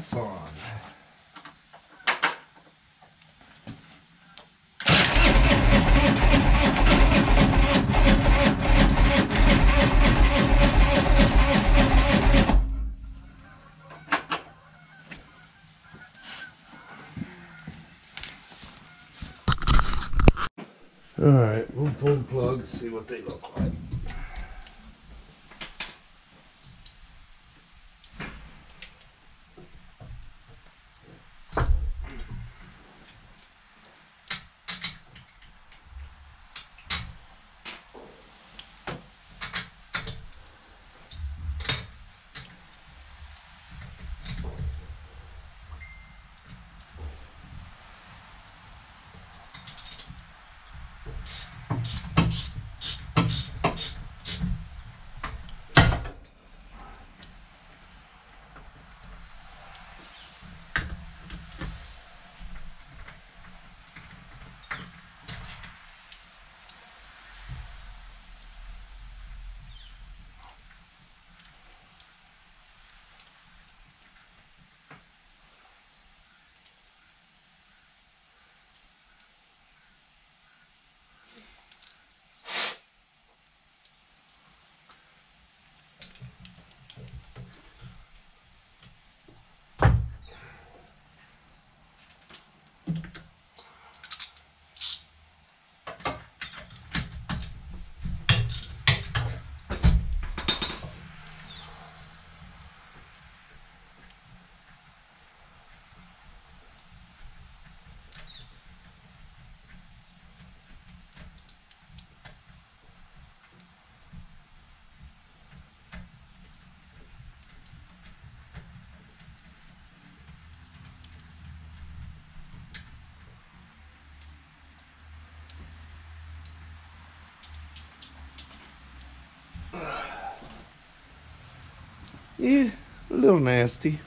the on. All right, we'll pull the plugs, see what they look like. Yeah, a little nasty.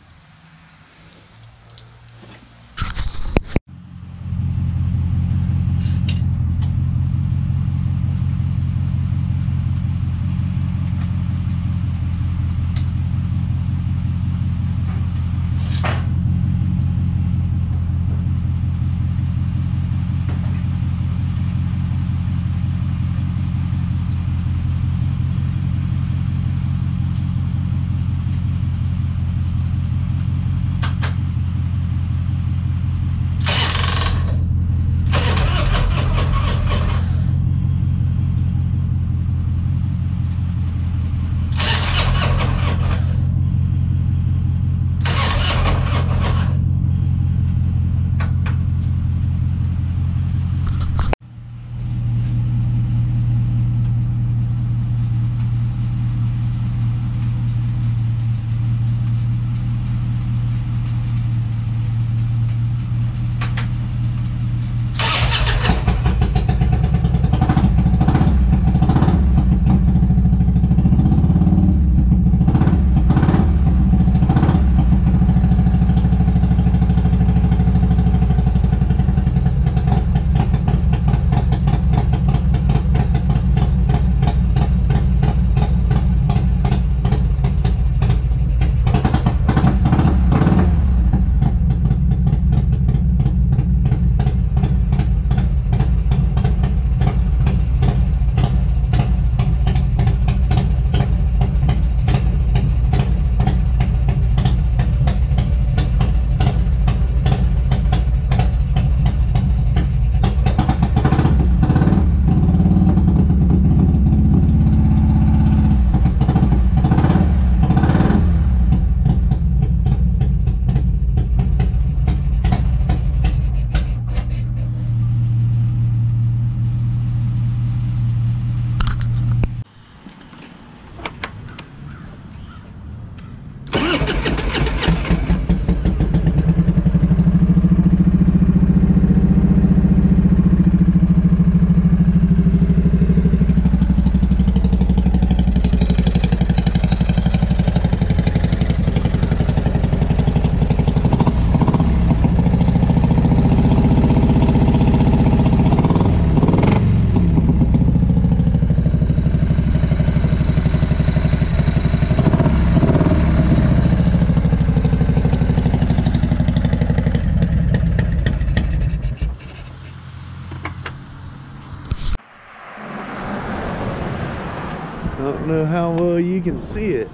I don't know how well you can see it.